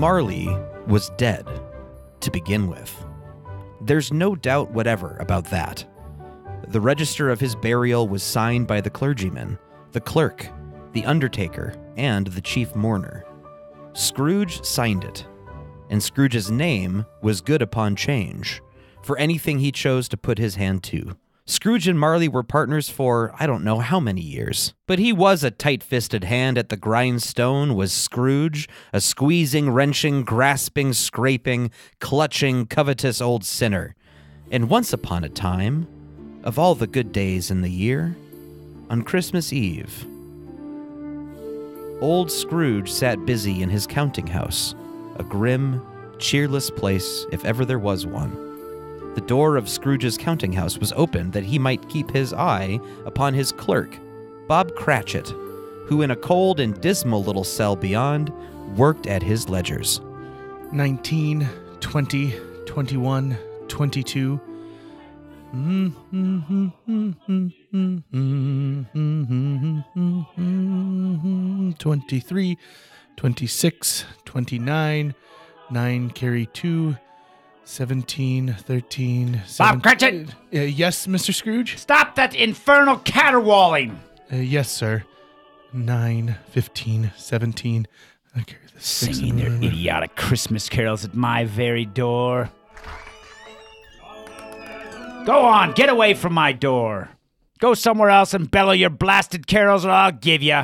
Marley was dead to begin with. There's no doubt whatever about that. The register of his burial was signed by the clergyman, the clerk, the undertaker, and the chief mourner. Scrooge signed it, and Scrooge's name was good upon change for anything he chose to put his hand to. Scrooge and Marley were partners for I don't know how many years. But he was a tight fisted hand at the grindstone, was Scrooge, a squeezing, wrenching, grasping, scraping, clutching, covetous old sinner. And once upon a time, of all the good days in the year, on Christmas Eve, old Scrooge sat busy in his counting house, a grim, cheerless place if ever there was one. The door of Scrooge's counting house was open that he might keep his eye upon his clerk, Bob Cratchit, who in a cold and dismal little cell beyond worked at his ledgers. 19, 20, 21, 22. 23, 26, 29, 9 carry 2, 17, 13, Bob 17 Cratchit! Uh, yes, Mr. Scrooge? Stop that infernal caterwauling! Uh, yes, sir. 9, 15, 17. I carry the six Singing their and- idiotic Christmas carols at my very door. Go on, get away from my door. Go somewhere else and bellow your blasted carols, or I'll give you.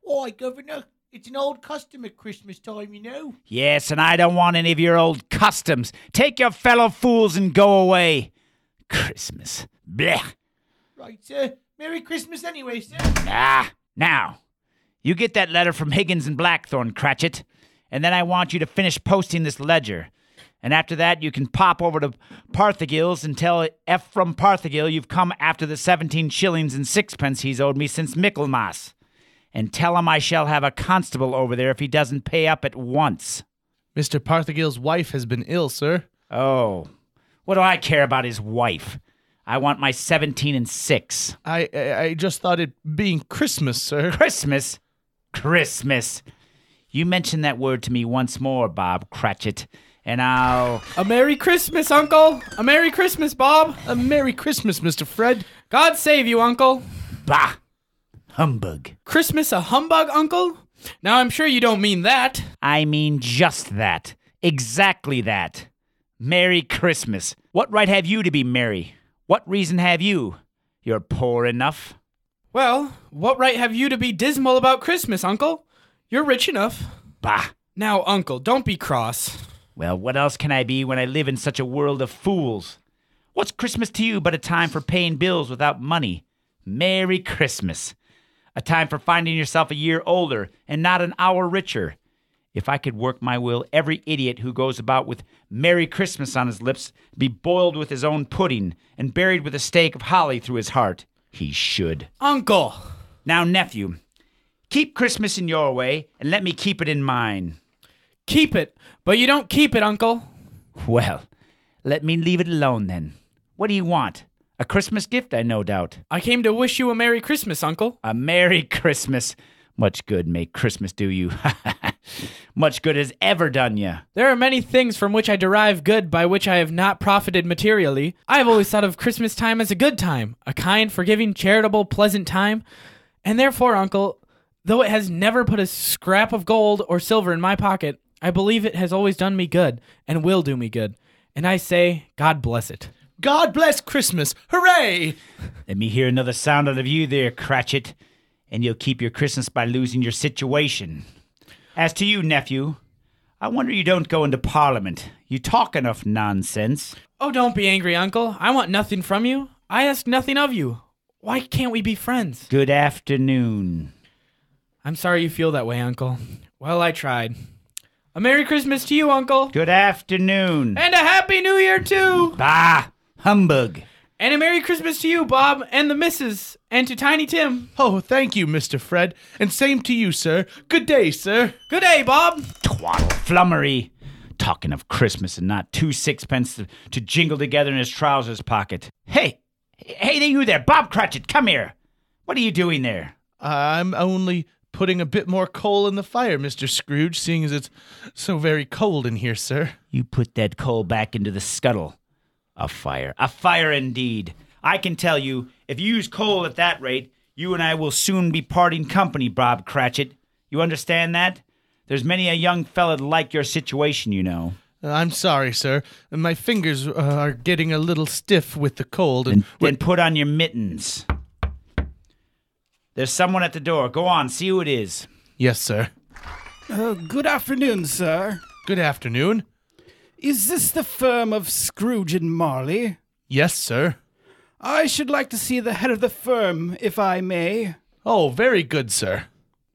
Why, Governor? It's an old custom at Christmas time, you know. Yes, and I don't want any of your old customs. Take your fellow fools and go away. Christmas. Blech. Right, sir. Merry Christmas anyway, sir. Ah, now, you get that letter from Higgins and Blackthorn, Cratchit, and then I want you to finish posting this ledger. And after that, you can pop over to Parthagil's and tell F from Parthagil you've come after the 17 shillings and sixpence he's owed me since Michaelmas. And tell him I shall have a constable over there if he doesn't pay up at once. Mr. Parthagil's wife has been ill, sir. Oh, what do I care about his wife? I want my 17 and 6. I, I I just thought it being Christmas, sir. Christmas? Christmas. You mention that word to me once more, Bob Cratchit, and I'll. A Merry Christmas, Uncle! A Merry Christmas, Bob! A Merry Christmas, Mr. Fred. God save you, Uncle! Bah! Humbug. Christmas a humbug, Uncle? Now I'm sure you don't mean that. I mean just that. Exactly that. Merry Christmas. What right have you to be merry? What reason have you? You're poor enough. Well, what right have you to be dismal about Christmas, Uncle? You're rich enough. Bah! Now, Uncle, don't be cross. Well, what else can I be when I live in such a world of fools? What's Christmas to you but a time for paying bills without money? Merry Christmas. A time for finding yourself a year older and not an hour richer. If I could work my will, every idiot who goes about with Merry Christmas on his lips be boiled with his own pudding and buried with a stake of holly through his heart. He should. Uncle! Now, nephew, keep Christmas in your way and let me keep it in mine. Keep it, but you don't keep it, Uncle. Well, let me leave it alone then. What do you want? A Christmas gift, I no doubt. I came to wish you a Merry Christmas, Uncle. A Merry Christmas. Much good may Christmas do you. Much good has ever done you. There are many things from which I derive good by which I have not profited materially. I have always thought of Christmas time as a good time, a kind, forgiving, charitable, pleasant time. And therefore, Uncle, though it has never put a scrap of gold or silver in my pocket, I believe it has always done me good and will do me good. And I say, God bless it. God bless Christmas. Hooray! Let me hear another sound out of you there, Cratchit, and you'll keep your Christmas by losing your situation. As to you, nephew, I wonder you don't go into Parliament. You talk enough nonsense. Oh, don't be angry, Uncle. I want nothing from you. I ask nothing of you. Why can't we be friends? Good afternoon. I'm sorry you feel that way, Uncle. Well, I tried. A Merry Christmas to you, Uncle. Good afternoon. And a Happy New Year, too. Bah! Humbug. And a Merry Christmas to you, Bob, and the missus, and to Tiny Tim. Oh, thank you, Mr. Fred. And same to you, sir. Good day, sir. Good day, Bob. Twaddle flummery. Talking of Christmas and not two sixpence to, to jingle together in his trousers pocket. Hey, hey, there, you there, Bob Cratchit, come here. What are you doing there? I'm only putting a bit more coal in the fire, Mr. Scrooge, seeing as it's so very cold in here, sir. You put that coal back into the scuttle. A fire. A fire indeed. I can tell you, if you use coal at that rate, you and I will soon be parting company, Bob Cratchit. You understand that? There's many a young fella like your situation, you know. Uh, I'm sorry, sir. My fingers uh, are getting a little stiff with the cold. And Then, then put on your mittens. There's someone at the door. Go on, see who it is. yes, sir. Uh, good afternoon, sir. Good afternoon. Is this the firm of Scrooge and Marley? Yes, sir. I should like to see the head of the firm, if I may. Oh, very good, sir.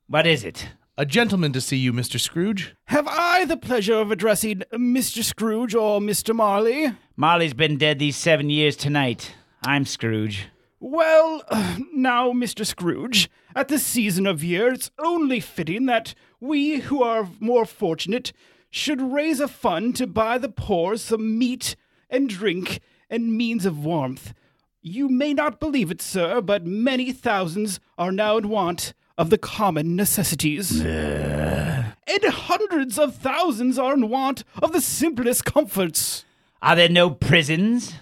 What is it? A gentleman to see you, Mr. Scrooge. Have I the pleasure of addressing Mr. Scrooge or Mr. Marley? Marley's been dead these seven years tonight. I'm Scrooge. Well, now, Mr. Scrooge, at this season of year, it's only fitting that we who are more fortunate should raise a fund to buy the poor some meat and drink and means of warmth. You may not believe it, sir, but many thousands are now in want of the common necessities. and hundreds of thousands are in want of the simplest comforts. Are there no prisons?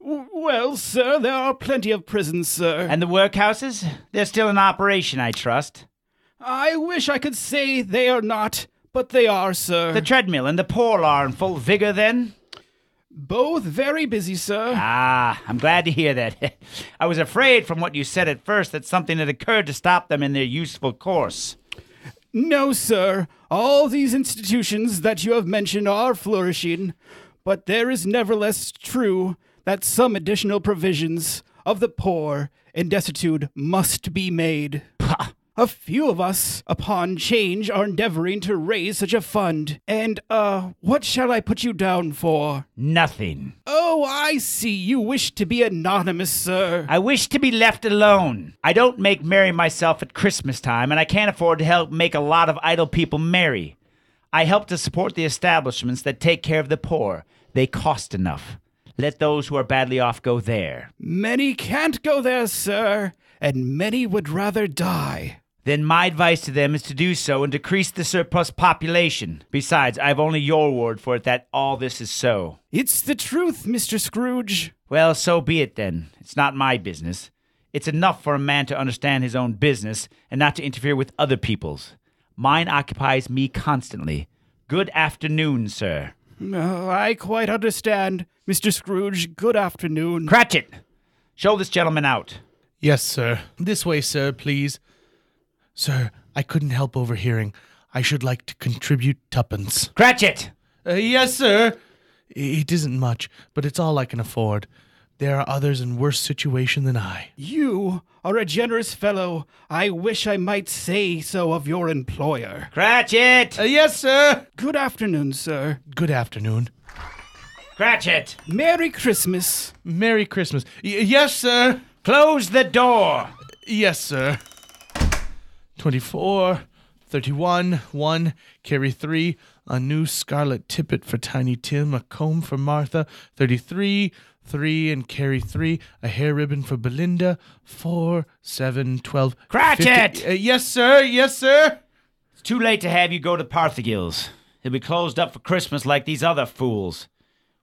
W- Well, sir, there are plenty of prisons, sir. And the workhouses? They're still in operation, I trust. I wish I could say they are not, but they are, sir. The treadmill and the poor are in full vigor then? Both very busy, sir. Ah, I'm glad to hear that. I was afraid from what you said at first that something had occurred to stop them in their useful course. No, sir. All these institutions that you have mentioned are flourishing, but there is nevertheless true that some additional provisions of the poor and destitute must be made. Pah! A few of us, upon change, are endeavoring to raise such a fund. And, uh, what shall I put you down for? Nothing. Oh, I see. You wish to be anonymous, sir. I wish to be left alone. I don't make merry myself at Christmas time, and I can't afford to help make a lot of idle people merry. I help to support the establishments that take care of the poor. They cost enough. Let those who are badly off go there. Many can't go there, sir, and many would rather die. Then my advice to them is to do so and decrease the surplus population. Besides, I've only your word for it that all this is so. It's the truth, Mr. Scrooge. Well, so be it then. It's not my business. It's enough for a man to understand his own business and not to interfere with other people's. Mine occupies me constantly. Good afternoon, sir. Oh, I quite understand, Mr. Scrooge. Good afternoon. Cratchit, show this gentleman out. Yes, sir. This way, sir, please. Sir, I couldn't help overhearing. I should like to contribute tuppence. Cratchit! Uh, yes, sir. It isn't much, but it's all I can afford. There are others in worse situation than I. You are a generous fellow. I wish I might say so of your employer. Cratchit! Uh, yes, sir. Good afternoon, sir. Good afternoon. Cratchit! Merry Christmas. Merry Christmas. Y- yes, sir. Close the door! Yes, sir. 24, 31, 1, carry 3, a new scarlet tippet for Tiny Tim, a comb for Martha, 33, 3, and carry 3, a hair ribbon for Belinda, 4, 7, 12. Cratchit! 50 uh, yes, sir. Yes, sir. It's too late to have you go to Parthagil's. He'll be closed up for Christmas like these other fools.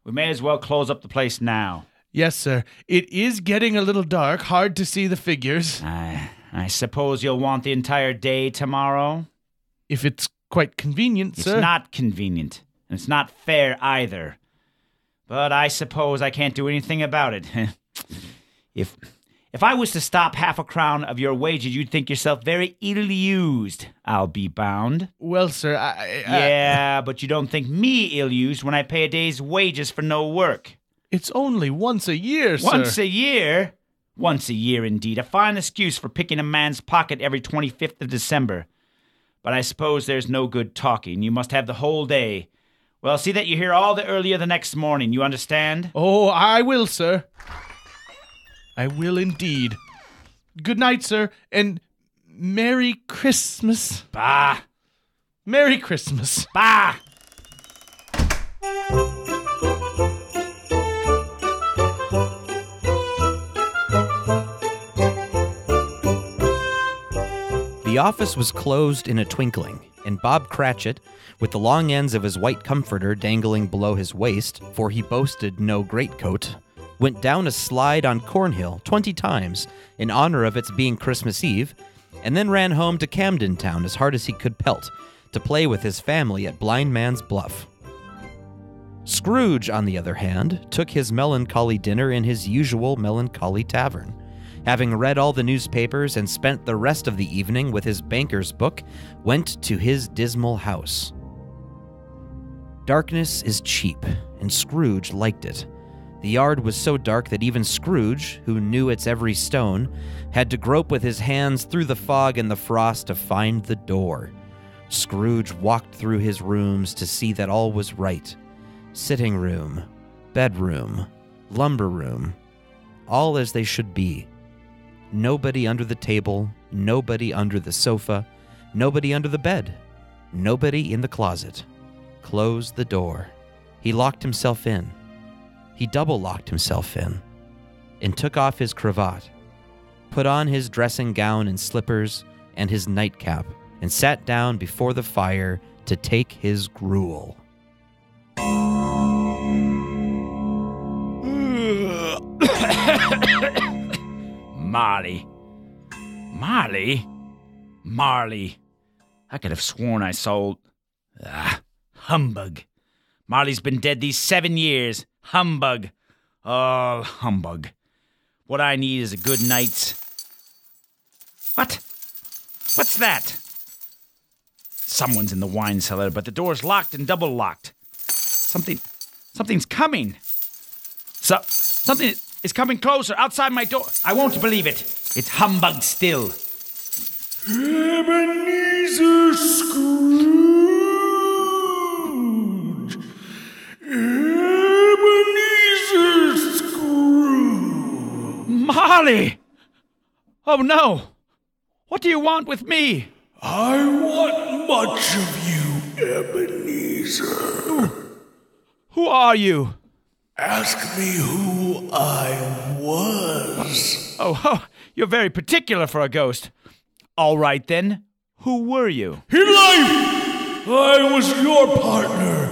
We may as well close up the place now. Yes, sir. It is getting a little dark, hard to see the figures. I, I suppose you'll want the entire day tomorrow? If it's quite convenient, It's sir. not convenient, and it's not fair either. But I suppose I can't do anything about it. if if I was to stop half a crown of your wages, you'd think yourself very ill used, I'll be bound. Well, sir, I. I Yeah, but you don't think me ill used when I pay a day's wages for no work. It's only once a year, sir. Once a year? Once a year, indeed. A fine excuse for picking a man's pocket every 25th of December. But I suppose there's no good talking. You must have the whole day. Well, see that you're here all the earlier the next morning. You understand? Oh, I will, sir. I will indeed. Good night, sir, and Merry Christmas. Bah! Merry Christmas. Bah! The office was closed in a twinkling, and Bob Cratchit, with the long ends of his white comforter dangling below his waist, for he boasted no greatcoat, went down a slide on Cornhill 20 times in honor of its being Christmas Eve, and then ran home to Camden Town as hard as he could pelt to play with his family at Blind Man's Bluff. Scrooge, on the other hand, took his melancholy dinner in his usual melancholy tavern. Having read all the newspapers and spent the rest of the evening with his banker's book, went to his dismal house. Darkness is cheap, and Scrooge liked it. The yard was so dark that even Scrooge, who knew its every stone, had to grope with his hands through the fog and the frost to find the door. Scrooge walked through his rooms to see that all was right sitting room, bedroom, lumber room, all as they should be. Nobody under the table, nobody under the sofa, nobody under the bed, nobody in the closet. Closed the door. He locked himself in. He double locked himself in and took off his cravat, put on his dressing gown and slippers and his nightcap, and sat down before the fire to take his gruel. Marley. Marley? Marley. I could have sworn I sold. Ah, humbug. Marley's been dead these seven years. Humbug. All humbug. What I need is a good night's. What? What's that? Someone's in the wine cellar, but the door's locked and double locked. Something. Something's coming. So, something is coming closer outside my door. I won't believe it. It's humbug still. Ebenezer Scrooge! Ebenezer Scrooge! Marley! Oh no! What do you want with me? I want much of you, Ebenezer. Who are you? Ask me who I was. Oh, oh, you're very particular for a ghost. All right then. Who were you? In life, I was your partner,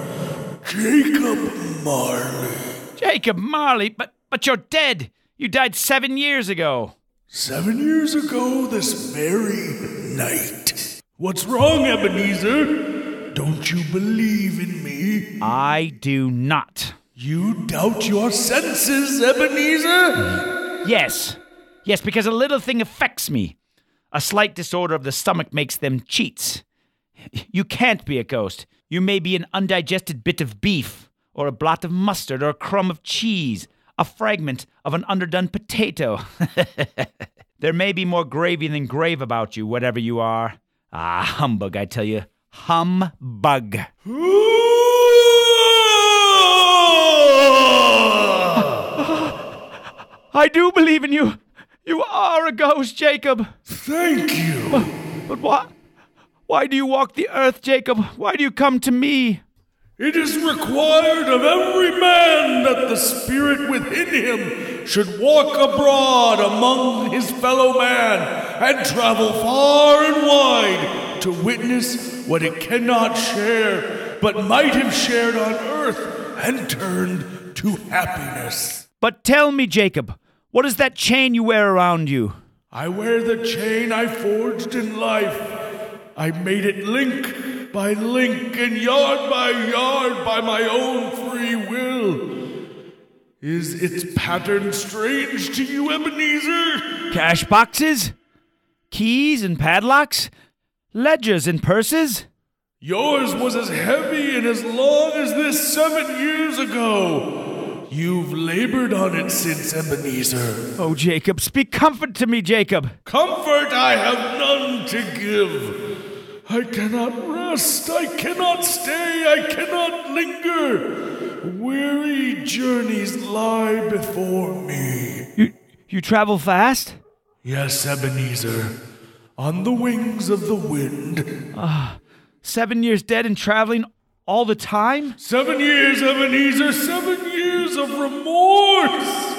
Jacob Marley. Jacob Marley, but but you're dead. You died seven years ago. Seven years ago this very night. What's wrong, Ebenezer? Don't you believe in me? I do not. You doubt your senses, Ebenezer? Yes. Yes, because a little thing affects me. A slight disorder of the stomach makes them cheats. You can't be a ghost. You may be an undigested bit of beef, or a blot of mustard, or a crumb of cheese, a fragment of an underdone potato. there may be more gravy than grave about you, whatever you are. Ah, humbug, I tell you. Humbug. I do believe in you. You are a ghost, Jacob. Thank you. But but why? Why do you walk the earth, Jacob? Why do you come to me? It is required of every man that the spirit within him should walk abroad among his fellow man and travel far and wide to witness what it cannot share, but might have shared on earth and turned to happiness. But tell me, Jacob, what is that chain you wear around you? I wear the chain I forged in life. I made it link by link and yard by yard by my own free will. Is its pattern strange to you, Ebenezer? Cash boxes? Keys and padlocks? Ledgers and purses? Yours was as heavy and as long as this seven years ago. You've labored on it since, Ebenezer. Oh, Jacob, speak comfort to me, Jacob. Comfort I have none to give. I cannot rest, I cannot stay, I cannot linger. Weary journeys lie before me. You you travel fast? Yes, Ebenezer, on the wings of the wind. Ah, Seven years dead and traveling all the time? Seven years, Ebenezer, seven years of remorse.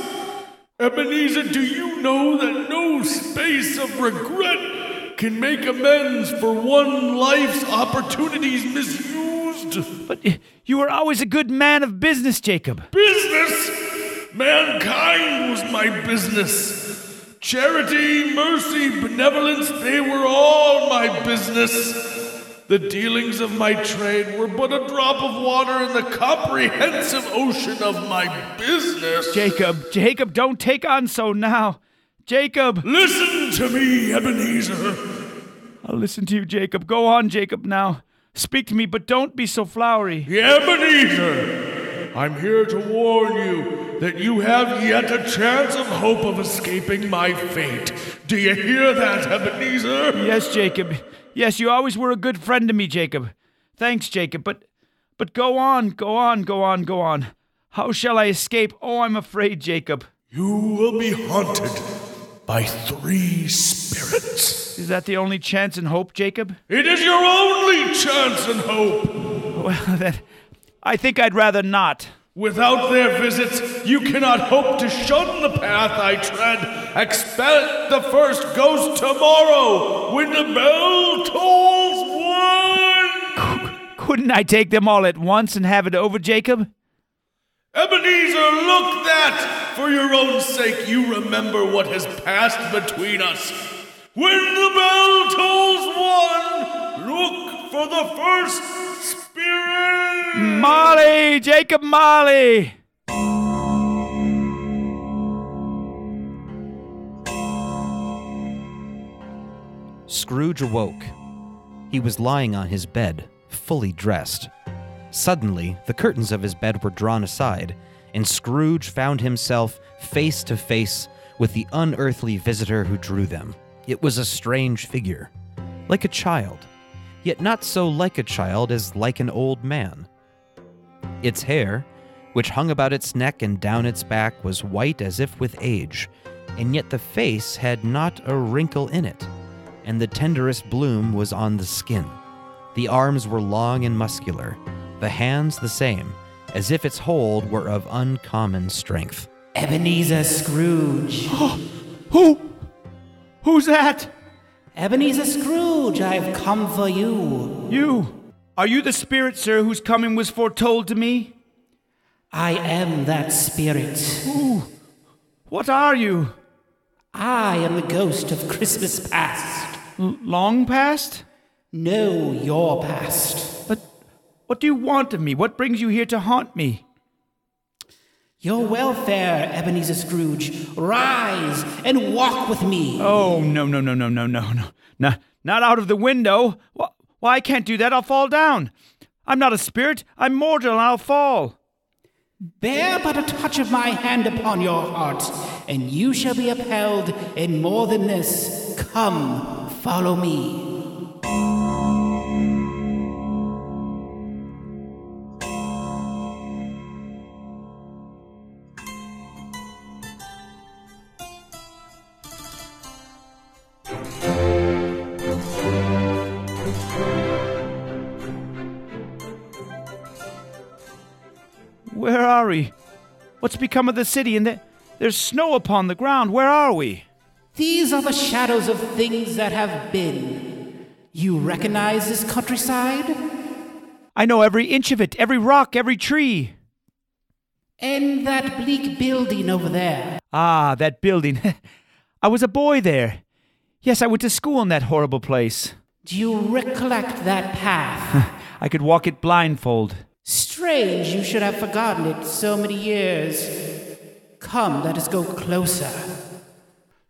Ebenezer, do you know that no space of regret can make amends for one life's opportunities misused. But you were always a good man of business, Jacob. Business! Mankind was my business. Charity, mercy, benevolence, they were all my business. The dealings of my trade were but a drop of water in the comprehensive ocean of my business. Jacob, Jacob, don't take on so now. Jacob! Listen to me, Ebenezer. I'll listen to you, Jacob. Go on, Jacob, now. Speak to me, but don't be so flowery. Ebenezer, I'm here to warn you that you have yet a chance of hope of escaping my fate. Do you hear that, Ebenezer? Yes, Jacob. Yes, you always were a good friend to me, Jacob. Thanks, Jacob. But but go on, go on, go on, go on. How shall I escape? Oh, I'm afraid, Jacob. You will be haunted by three spirits. Is that the only chance and hope, Jacob? It is your only chance and hope. Well, then, I think I'd rather not. Without their visits, you cannot hope to shun the path I tread. Expect the first ghost tomorrow when the bell tolls one. Couldn't I take them all at once and have it over, Jacob? Ebenezer, look that, for your own sake, you remember what has passed between us. When the bell tolls one, look for the first. Marley! Jacob Marley! Scrooge awoke. He was lying on his bed, fully dressed. Suddenly, the curtains of his bed were drawn aside, and Scrooge found himself face to face with the unearthly visitor who drew them. It was a strange figure, like a child, yet not so like a child as like an old man. Its hair, which hung about its neck and down its back, was white as if with age, and yet the face had not a wrinkle in it, and the tenderest bloom was on the skin. The arms were long and muscular, the hands the same, as if its hold were of uncommon strength. Ebenezer Scrooge. Who? Who's that? Ebenezer Scrooge, I've come for you. You. Are you the spirit, sir, whose coming was foretold to me? I am that spirit. What are you? I am the ghost of Christmas past. L- long past? No, your past. But what do you want of me? What brings you here to haunt me? Your welfare, Ebenezer Scrooge. Rise and walk with me. Oh, no, no, no, no, no, no, no. Not, not out of the window. Why, why, I can't do that. I'll fall down. I'm not a spirit. I'm mortal and I'll fall. Bear but a touch of my hand upon your heart, and you shall be upheld in more than this. Come, follow me. Where are we? What's become of the city? And the, there's snow upon the ground. Where are we? These are the shadows of things that have been. You recognize this countryside? I know every inch of it, every rock, every tree. And that bleak building over there. Ah, that building. I was a boy there. Yes, I went to school in that horrible place. Do you recollect that path? I could walk it blindfold. Strange you should have forgotten it so many years. Come, let us go closer.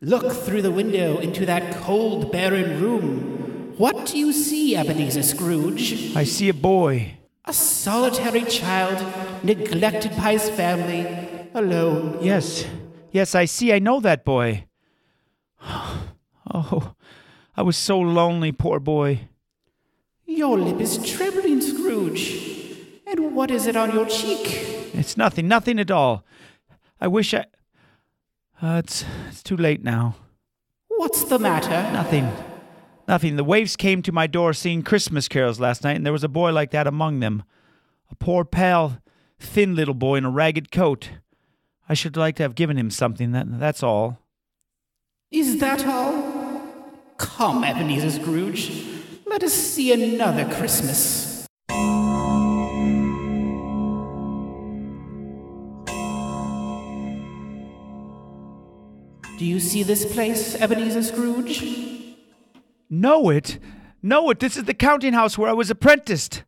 Look through the window into that cold, barren room. What do you see, Ebenezer Scrooge? I see a boy. A solitary child, neglected by his family, alone. Yes, yes, I see. I know that boy. Oh, I was so lonely, poor boy. Your lip is trembling, Scrooge. And what is it on your cheek? It's nothing, nothing at all. I wish I. Uh, it's it's too late now. What's the matter? Nothing, nothing. The waifs came to my door singing Christmas carols last night, and there was a boy like that among them. A poor, pale, thin little boy in a ragged coat. I should like to have given him something. That that's all. Is that all? Come, Ebenezer Scrooge. Let us see another Christmas. Do you see this place, Ebenezer Scrooge? Know it? Know it. This is the counting house where I was apprenticed.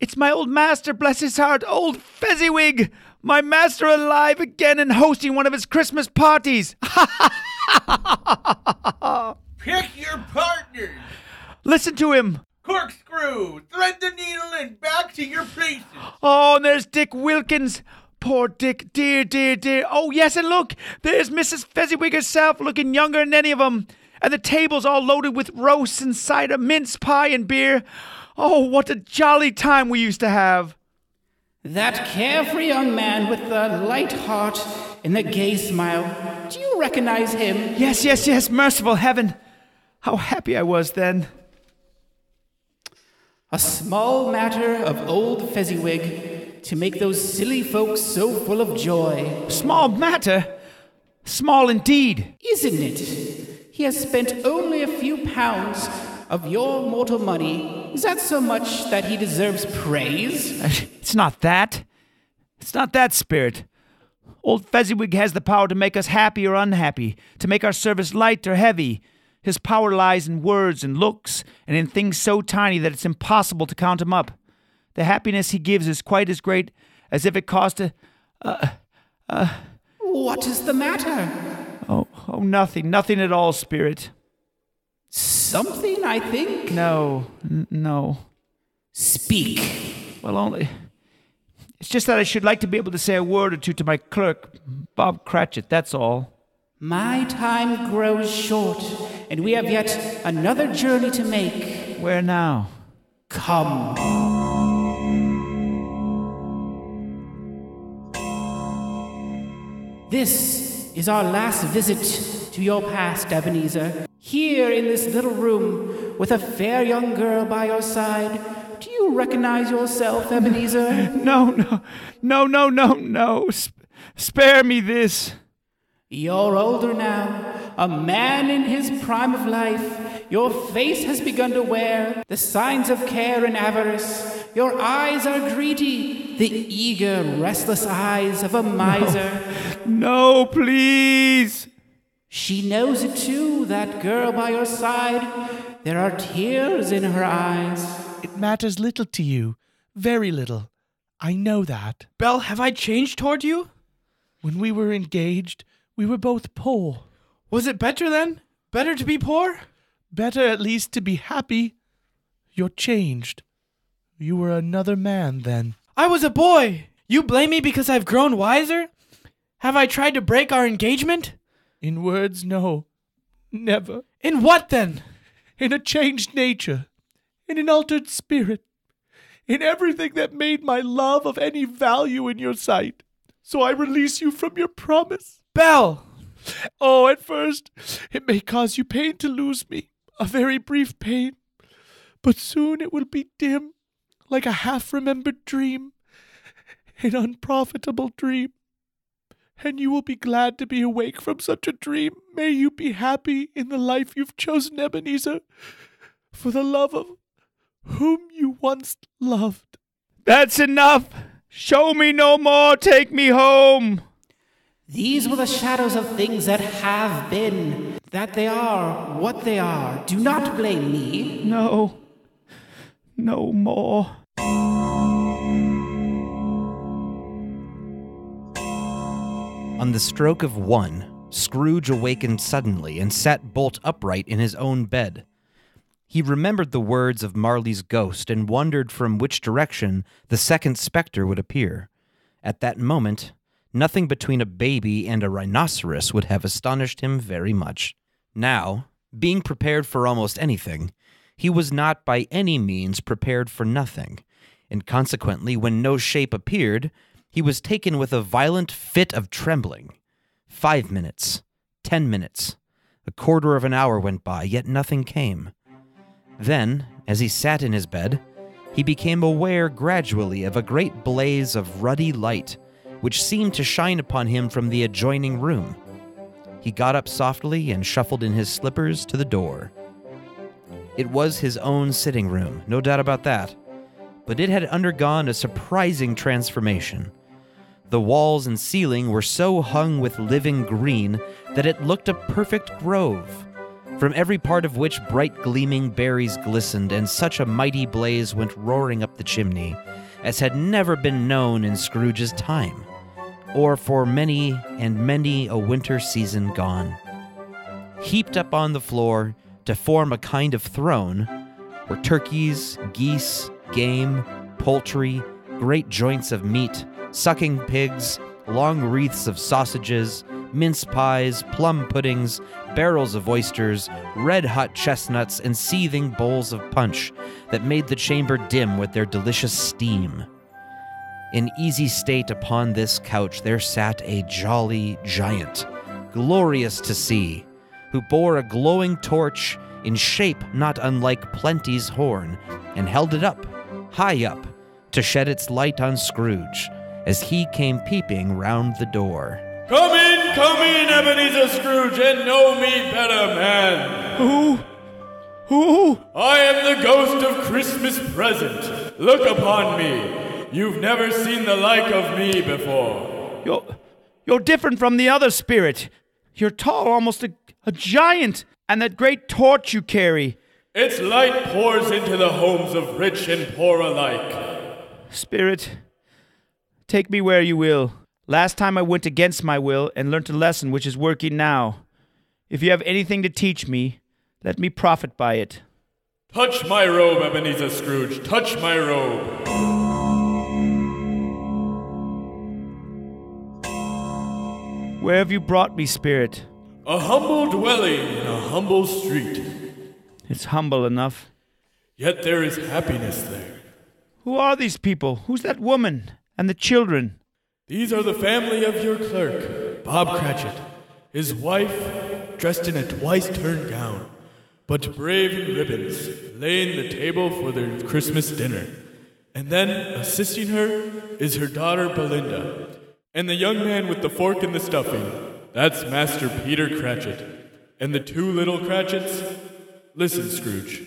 It's my old master, bless his heart, old Fezziwig. My master alive again and hosting one of his Christmas parties. Pick your partners. Listen to him. Corkscrew, thread the needle and back to your places. Oh, and there's Dick Wilkins. Poor Dick, dear, dear, dear. Oh, yes, and look, there's Mrs. Fezziwig herself, looking younger than any of 'em. And the table's all loaded with roasts and cider, mince pie and beer. Oh, what a jolly time we used to have. That carefree young man with the light heart and the gay smile. Do you recognize him? Yes, yes, yes, merciful heaven. How happy I was then. A small matter of old Fezziwig to make those silly folks so full of joy. Small matter. Small indeed. Isn't it? He has spent only a few pounds of your mortal money. Is that so much that he deserves praise? It's not that. It's not that, Spirit. Old Fezziwig has the power to make us happy or unhappy, to make our service light or heavy. His power lies in words and looks, and in things so tiny that it's impossible to count 'em up. The happiness he gives is quite as great as if it cost a. What is the matter? Oh, oh, nothing, nothing at all, Spirit. Something, I think. No, n- no. Speak. Well, only. It's just that I should like to be able to say a word or two to my clerk, Bob Cratchit, that's all. My time grows short, and we have yet another journey to make. Where now? Come. This is our last visit to your past, Ebenezer. Here in this little room, with a fair young girl by your side. Do you recognize yourself, Ebenezer? No, no, no, no, no, no. Sp- spare me this. You're older now, a man in his prime of life. Your face has begun to wear the signs of care and avarice. Your eyes are greedy, the eager, restless eyes of a miser. No, please. She knows it too, that girl by your side. There are tears in her eyes. It matters little to you. Very little. I know that. Belle, have I changed toward you? When we were engaged, we were both poor. Was it better then? Better to be poor? Better at least to be happy. You're changed. You were another man then. I was a boy. You blame me because I've grown wiser? Have I tried to break our engagement? In words, no. Never. In what then? In a changed nature. In an altered spirit. In everything that made my love of any value in your sight. So I release you from your promise. Belle! Oh, at first, it may cause you pain to lose me, a very brief pain. But soon it will be dim, like a half remembered dream, an unprofitable dream. And you will be glad to be awake from such a dream. May you be happy in the life you've chosen, Ebenezer, for the love of whom you once loved. That's enough. Show me no more. Take me home. These were the shadows of things that have been, that they are what they are. Do not blame me. No. No more. On the stroke of one, Scrooge awakened suddenly and sat bolt upright in his own bed. He remembered the words of Marley's ghost and wondered from which direction the second spectre would appear. At that moment, nothing between a baby and a rhinoceros would have astonished him very much. Now, being prepared for almost anything, he was not by any means prepared for nothing, and consequently, when no shape appeared, he was taken with a violent fit of trembling. Five minutes, ten minutes, a quarter of an hour went by, yet nothing came. Then, as he sat in his bed, he became aware gradually of a great blaze of ruddy light, which seemed to shine upon him from the adjoining room. He got up softly and shuffled in his slippers to the door. It was his own sitting room, no doubt about that, but it had undergone a surprising transformation. The walls and ceiling were so hung with living green that it looked a perfect grove, from every part of which bright gleaming berries glistened, and such a mighty blaze went roaring up the chimney as had never been known in Scrooge's time, or for many and many a winter season gone. Heaped up on the floor to form a kind of throne were turkeys, geese, game, poultry, great joints of meat, sucking pigs, long wreaths of sausages, mince pies, plum puddings, barrels of oysters, red hot chestnuts, and seething bowls of punch that made the chamber dim with their delicious steam. In easy state upon this couch there sat a jolly giant, glorious to see, who bore a glowing torch in shape not unlike Plenty's horn, and held it up, high up, to shed its light on Scrooge as he came peeping round the door. Come in, come in, Ebenezer Scrooge, and know me better, man. Who? Who? I am the ghost of Christmas present. Look upon me. You've never seen the like of me before. You're, you're different from the other spirit. You're tall, almost a, a giant, and that great torch you carry. Its light pours into the homes of rich and poor alike. Spirit, take me where you will. Last time I went against my will and learnt a lesson which is working now. If you have anything to teach me, let me profit by it. Touch my robe, Ebenezer Scrooge. Touch my robe. Where have you brought me, Spirit? A humble dwelling in a humble street. It's humble enough. Yet there is happiness there. Who are these people? Who's that woman? And the children? These are the family of your clerk, Bob Cratchit. His wife, dressed in a twice turned gown, but brave in ribbons, laying the table for their Christmas dinner. And then, assisting her, is her daughter Belinda. And the young man with the fork and the stuffing, that's Master Peter Cratchit. And the two little Cratchits? Listen, Scrooge.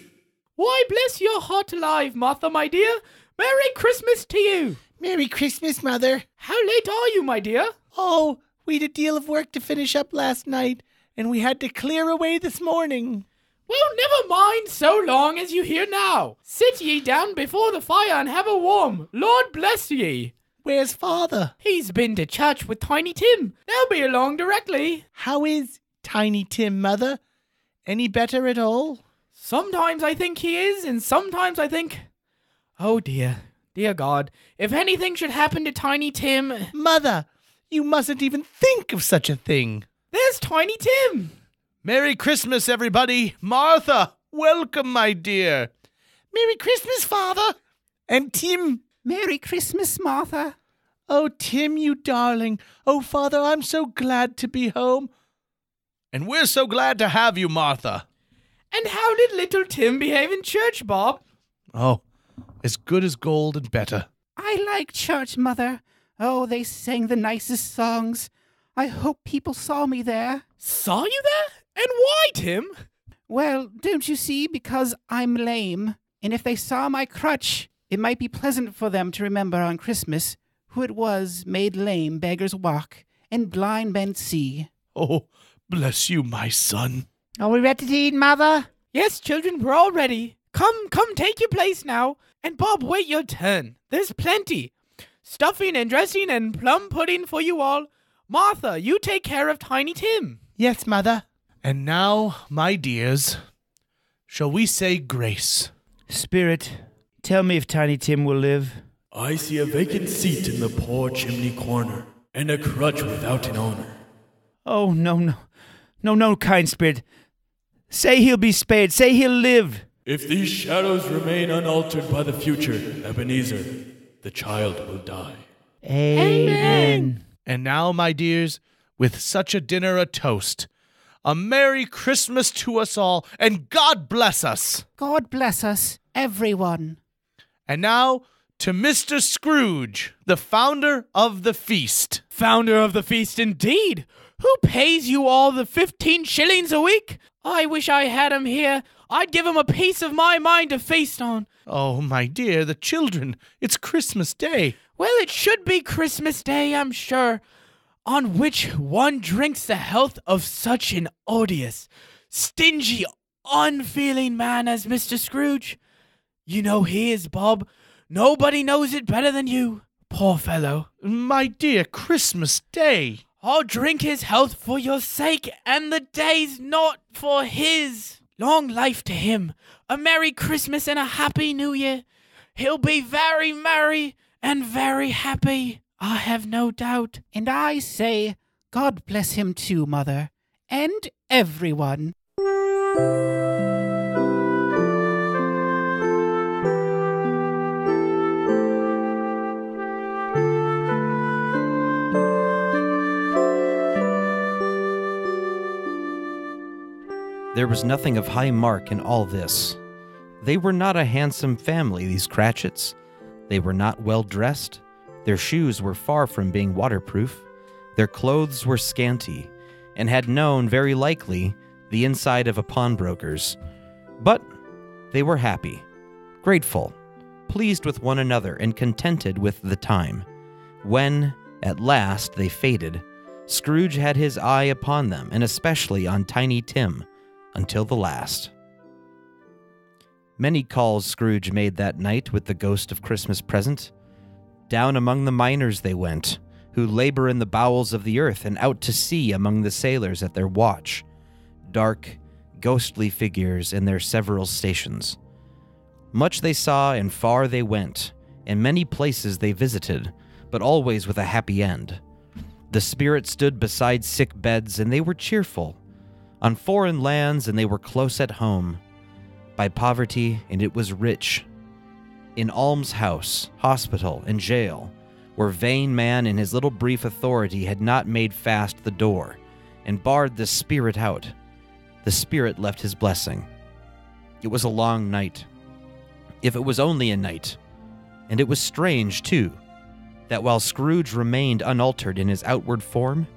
Why, bless your heart alive, Martha, my dear. Merry Christmas to you. Merry Christmas, Mother. How late are you, my dear? Oh, we'd a deal of work to finish up last night, and we had to clear away this morning. Well, never mind so long as you hear now. Sit ye down before the fire and have a warm. Lord bless ye. Where's Father? He's been to church with Tiny Tim. They'll be along directly. How is Tiny Tim, Mother? Any better at all? Sometimes I think he is, and sometimes I think, oh dear, dear God, if anything should happen to Tiny Tim, Mother, you mustn't even think of such a thing. there's Tiny Tim. Merry Christmas, everybody. Martha, welcome, my dear. Merry Christmas, Father. And Tim. Merry Christmas, Martha. Oh, Tim, you darling. Oh, Father, I'm so glad to be home. And we're so glad to have you, Martha. And how did little Tim behave in church, Bob? Oh, as good as gold and better. I like church, Mother. Oh, they sang the nicest songs. I hope people saw me there. Saw you there? And why, Tim? Well, don't you see? Because I'm lame. And if they saw my crutch, it might be pleasant for them to remember on Christmas who it was made lame beggars walk and blind men see. Oh, bless you, my son. Are we ready to eat, Mother? Yes, children, we're all ready. Come, come, take your place now. And Bob, wait your turn. There's plenty. Stuffing and dressing and plum pudding for you all. Martha, you take care of Tiny Tim. Yes, Mother. And now, my dears, shall we say grace? Spirit, tell me if Tiny Tim will live. I see a vacant seat in the poor chimney corner, and a crutch without an owner. Oh, no, no. No, no, kind spirit. Say he'll be spared. Say he'll live. If these shadows remain unaltered by the future, Ebenezer, the child will die. Amen. And now, my dears, with such a dinner a toast. A Merry Christmas to us all, and God bless us. God bless us, everyone. And now to Mr. Scrooge, the founder of the feast. Founder of the feast indeed. Who pays you all the 15 shillings a week? I wish I had him here. I'd give him a piece of my mind to feast on. Oh, my dear, the children. It's Christmas Day. Well, it should be Christmas Day, I'm sure, on which one drinks the health of such an odious, stingy, unfeeling man as Mr. Scrooge. You know he is, Bob. Nobody knows it better than you. Poor fellow. My dear, Christmas Day. I'll drink his health for your sake, and the day's not for his. Long life to him. A Merry Christmas and a Happy New Year. He'll be very merry and very happy, I have no doubt. And I say, God bless him too, Mother, and everyone. There was nothing of high mark in all this. They were not a handsome family, these Cratchits. They were not well dressed. Their shoes were far from being waterproof. Their clothes were scanty, and had known, very likely, the inside of a pawnbroker's. But they were happy, grateful, pleased with one another, and contented with the time. When, at last, they faded, Scrooge had his eye upon them, and especially on Tiny Tim, until the last. Many calls Scrooge made that night with the ghost of Christmas present. Down among the miners they went, who labor in the bowels of the earth, and out to sea among the sailors at their watch. Dark, ghostly figures in their several stations. Much they saw, and far they went, and many places they visited, but always with a happy end. The spirit stood beside sick beds, and they were cheerful. On foreign lands, and they were close at home. By poverty, and it was rich. In almshouse, hospital, and jail, where vain man in his little brief authority had not made fast the door, and barred the spirit out, the spirit left his blessing. It was a long night. If it was only a night. And it was strange, too, that while Scrooge remained unaltered in his outward form,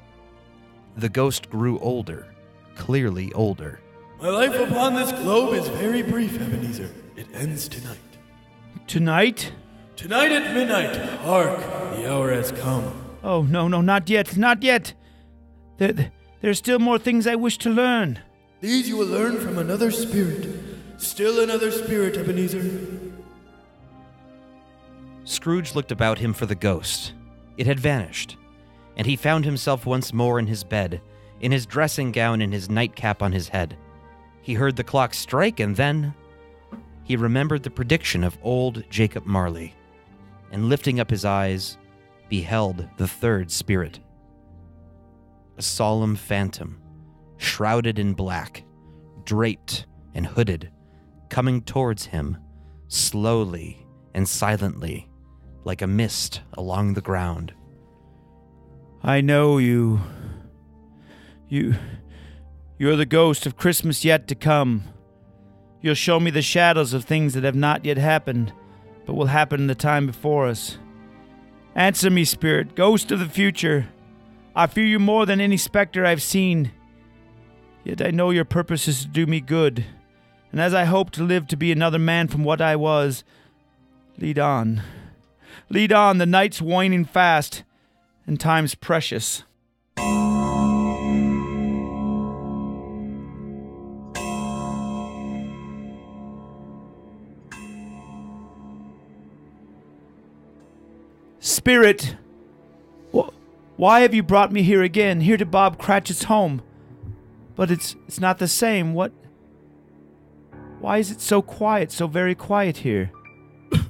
the ghost grew older, clearly older. My life upon this globe is very brief, Ebenezer. It ends tonight. Tonight? Tonight at midnight, hark, the hour has come. Oh, no, no, not yet, not yet. There, there's still more things I wish to learn. These you will learn from another spirit. Still another spirit, Ebenezer. Scrooge looked about him for the ghost. It had vanished, and he found himself once more in his bed, in his dressing gown and his nightcap on his head. He heard the clock strike, and then he remembered the prediction of old Jacob Marley, and lifting up his eyes, beheld the third spirit. A solemn phantom, shrouded in black, draped and hooded, coming towards him, slowly and silently, like a mist along the ground. I know you. You. You're the ghost of Christmas yet to come. You'll show me the shadows of things that have not yet happened, but will happen in the time before us. Answer me, spirit, ghost of the future. I fear you more than any specter I've seen. Yet I know your purpose is to do me good, and as I hope to live to be another man from what I was, lead on. Lead on, the night's waning fast, and time's precious. Spirit, wh- why have you brought me here again, here to Bob Cratchit's home? But it's it's not the same. What? Why is it so quiet, so very quiet here?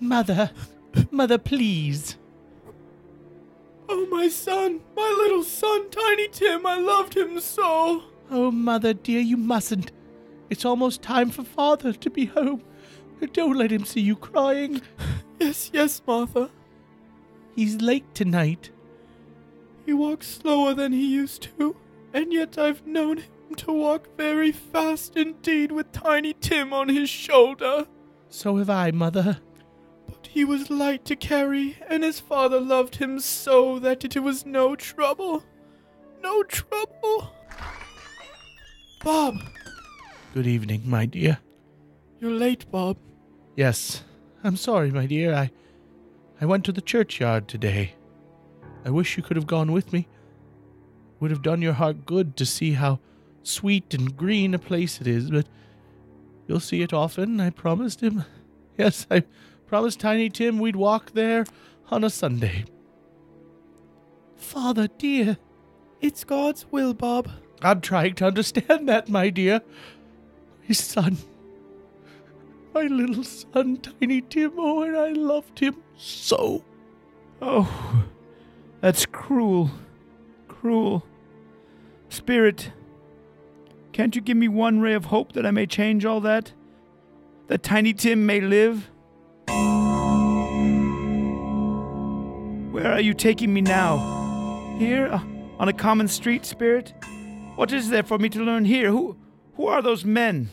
Mother, mother, please. Oh, my son, my little son, Tiny Tim, I loved him so. Oh, mother, dear, you mustn't. It's almost time for father to be home. Don't let him see you crying. Yes, yes, Martha. He's late tonight. He walks slower than he used to, and yet I've known him to walk very fast indeed with Tiny Tim on his shoulder. So have I, mother. But He was light to carry, and his father loved him so that it was no trouble. No trouble. Bob, Good evening, my dear. you're late, Bob. Yes, I'm sorry, my dear. I I went to the churchyard today. I wish you could have gone with me. Would have done your heart good to see how sweet and green a place it is, but you'll see it often, I promised him. Yes, I promised Tiny Tim we'd walk there on a Sunday. Father, dear, It's God's will, Bob. I'm trying to understand that, my dear. My son. My little son, Tiny Tim. Oh, and I loved him so. Oh, that's cruel. Cruel. Spirit, can't you give me one ray of hope that I may change all that? That Tiny Tim may live? Where are you taking me now? Here? Uh, on a common street, Spirit? What is there for me to learn here? Who, who are those men?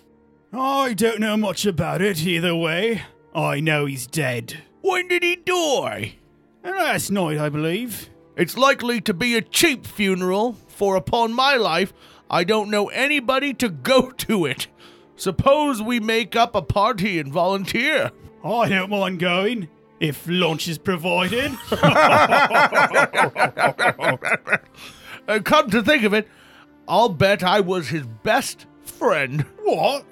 I don't know much about it either way. I know he's dead. When did he die? Last night, I believe. It's likely to be a cheap funeral, for upon my life, I don't know anybody to go to it. Suppose we make up a party and volunteer. I don't mind going, if lunch is provided. Uh, come to think of it, I'll bet I was his best friend. what?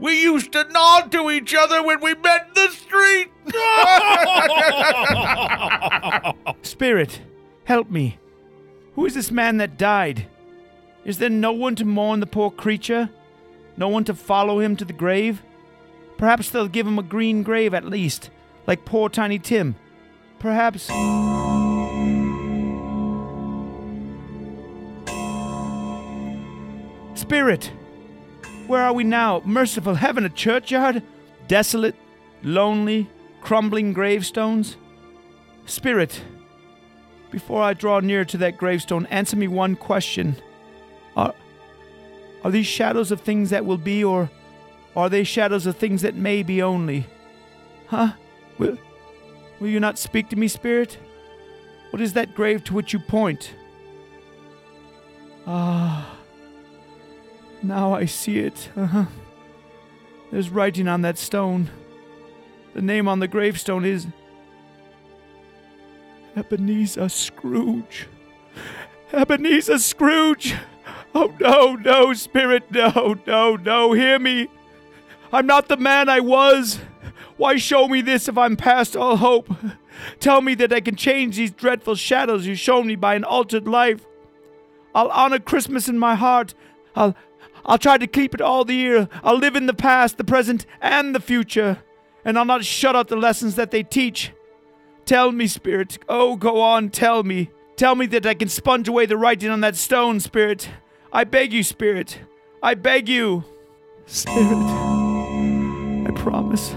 We used to nod to each other when we met in the street. Spirit, help me. Who is this man that died? Is there no one to mourn the poor creature? No one to follow him to the grave? Perhaps they'll give him a green grave at least, like poor Tiny Tim. Perhaps. Spirit, where are we now? Merciful heaven, a churchyard? Desolate, lonely, crumbling gravestones? Spirit, before I draw near to that gravestone, answer me one question. Are, are these shadows of things that will be, or are they shadows of things that may be only? Huh? Will, will you not speak to me, Spirit? What is that grave to which you point? Ah, now I see it. Uh-huh. There's writing on that stone. The name on the gravestone is Ebenezer Scrooge. Ebenezer Scrooge! Oh, no, no, Spirit, no, no, no, hear me. I'm not the man I was. Why show me this if I'm past all hope? Tell me that I can change these dreadful shadows you've shown me by an altered life. I'll honor Christmas in my heart. I'll I'll try to keep it all the year. I'll live in the past, the present, and the future. And I'll not shut out the lessons that they teach. Tell me, Spirit. Oh, go on, tell me. Tell me that I can sponge away the writing on that stone, Spirit. I beg you, Spirit. I beg you. Spirit. I promise.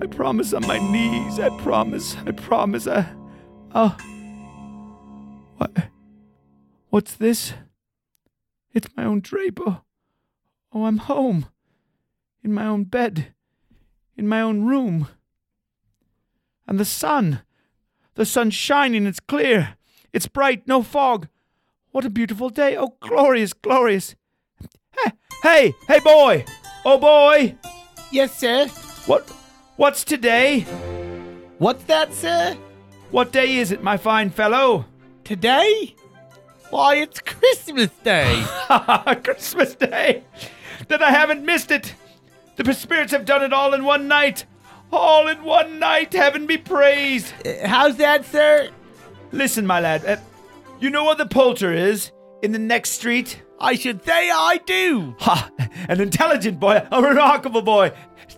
I promise on my knees. I promise. I promise. I. Oh. What? What's this? It's my own draper. Oh, I'm home. In my own bed. In my own room. And the sun. The sun's shining. It's clear. It's bright. No fog. What a beautiful day. Oh, glorious, glorious. Hey, hey, hey, boy. Oh, boy. Yes, sir. What? What's today? What's that, sir? What day is it, my fine fellow? Today? Why, it's Christmas Day. Christmas Day. Then I haven't missed it. The spirits have done it all in one night. All in one night. Heaven be praised. Uh, How's that, sir? Listen, my lad. Uh, you know where the poulter is? In the next street? I should say I do. Ha! An intelligent boy. A remarkable boy.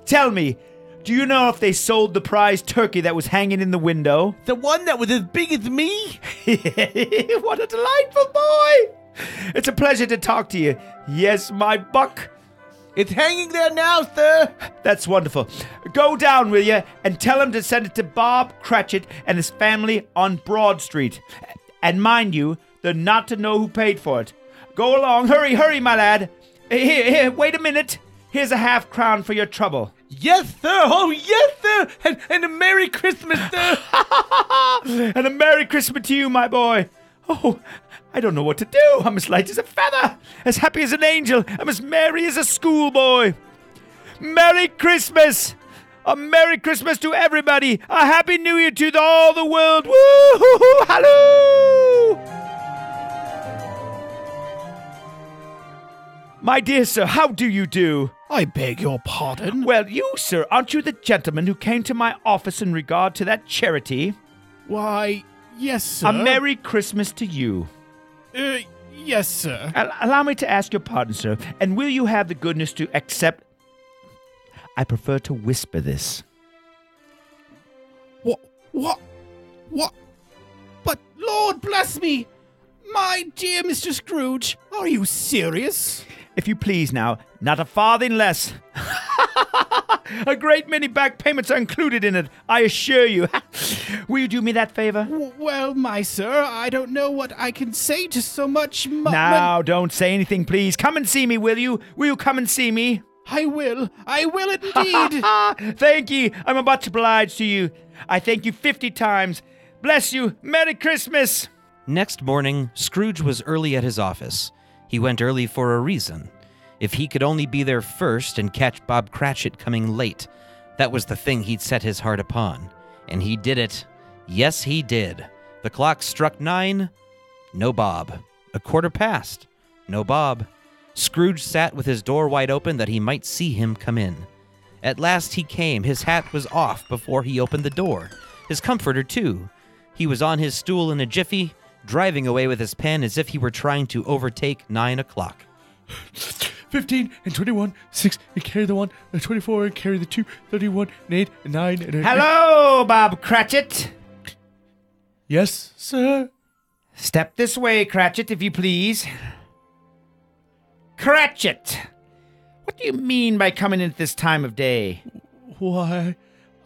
Tell me, do you know if they sold the prize turkey that was hanging in the window? The one that was as big as me? what a delightful boy! It's a pleasure to talk to you. Yes, my buck. It's hanging there now, sir. That's wonderful. Go down, will you, and tell him to send it to Bob Cratchit and his family on Broad Street. And mind you, they're not to know who paid for it. Go along. Hurry, hurry, my lad. Here, here, wait a minute. Here's a half crown for your trouble. Yes, sir. Oh, yes, sir. And, and a Merry Christmas, sir. and a Merry Christmas to you, my boy. Oh, I don't know what to do. I'm as light as a feather, as happy as an angel. I'm as merry as a schoolboy. Merry Christmas! A Merry Christmas to everybody! A Happy New Year to the, all the world! Woo! hoo hoo. Hello! My dear sir, how do you do? I beg your pardon. Well, you, sir, aren't you the gentleman who came to my office in regard to that charity? Why, yes, sir. A Merry Christmas to you. Uh, yes, sir. Al- allow me to ask your pardon, sir, and will you have the goodness to accept? I prefer to whisper this. What? What? What? But Lord bless me! My dear Mr. Scrooge, are you serious? If you please now, not a farthing less. a great many back payments are included in it, I assure you. will you do me that favor? W- well, my sir, I don't know what I can say to so much mo- Now, don't say anything, please. Come and see me, will you? Will you come and see me? I will. I will indeed. thank ye. I'm much obliged to you. I thank you 50 times. Bless you. Merry Christmas. Next morning, Scrooge was early at his office. He went early for a reason. If he could only be there first and catch Bob Cratchit coming late, that was the thing he'd set his heart upon. And he did it. Yes, he did. The clock struck nine. No Bob. A quarter past. No Bob. Scrooge sat with his door wide open that he might see him come in. At last he came. His hat was off before he opened the door. His comforter, too. He was on his stool in a jiffy, driving away with his pen as if he were trying to overtake nine o'clock. 15 and 21, 6 and carry the 1, and 24 and carry the 2, 31 and 8 and 9 and... Hello, Bob Cratchit. Yes, sir? Step this way, Cratchit, if you please. Cratchit! What do you mean by coming in at this time of day? Why,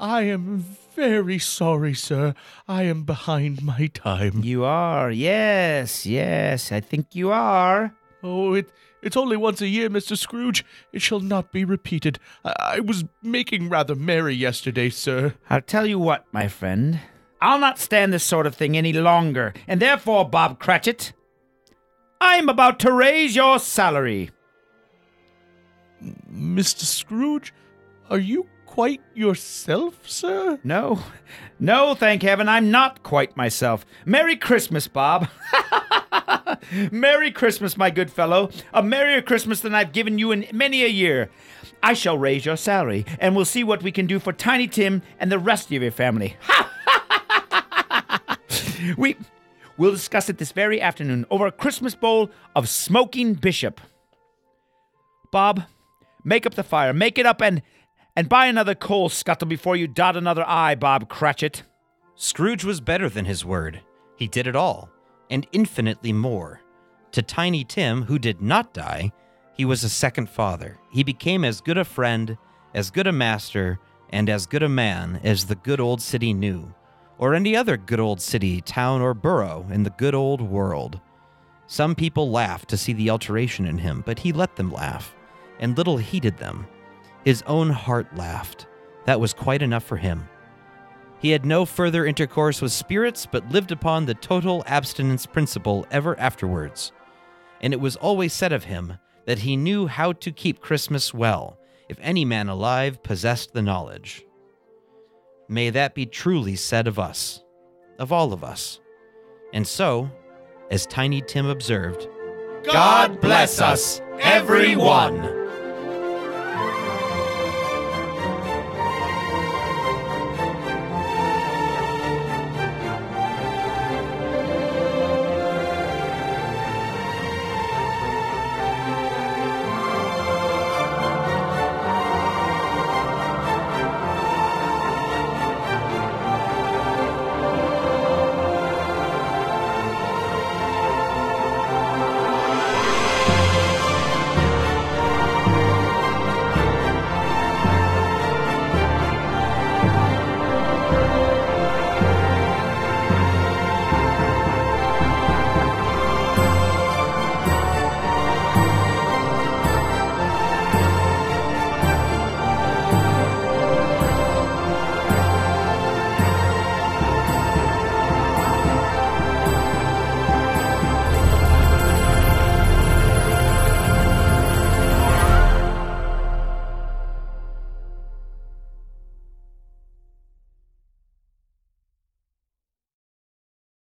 I am very sorry, sir. I am behind my time. You are, yes, yes, I think you are. Oh, it, it's only once a year, Mr. Scrooge. It shall not be repeated. I, I was making rather merry yesterday, sir. I'll tell you what, my friend. I'll not stand this sort of thing any longer, and therefore, Bob Cratchit, I'm about to raise your salary. Mr. Scrooge, are you quite yourself, sir? No, no, thank heaven, I'm not quite myself. Merry Christmas, Bob. Merry Christmas, my good fellow. A merrier Christmas than I've given you in many a year. I shall raise your salary, and we'll see what we can do for Tiny Tim and the rest of your family. we, we'll discuss it this very afternoon over a Christmas bowl of smoking bishop. Bob, make up the fire, make it up, and and buy another coal scuttle before you dot another I, Bob Cratchit. Scrooge was better than his word. He did it all, and infinitely more. To Tiny Tim, who did not die, he was a second father. He became as good a friend, as good a master, and as good a man as the good old city knew, or any other good old city, town, or borough in the good old world. Some people laughed to see the alteration in him, but he let them laugh, and little heeded them. His own heart laughed. That was quite enough for him. He had no further intercourse with spirits, but lived upon the total abstinence principle ever afterwards. And it was always said of him that he knew how to keep Christmas well, if any man alive possessed the knowledge. May that be truly said of us, of all of us. And so, as Tiny Tim observed, God bless us, everyone.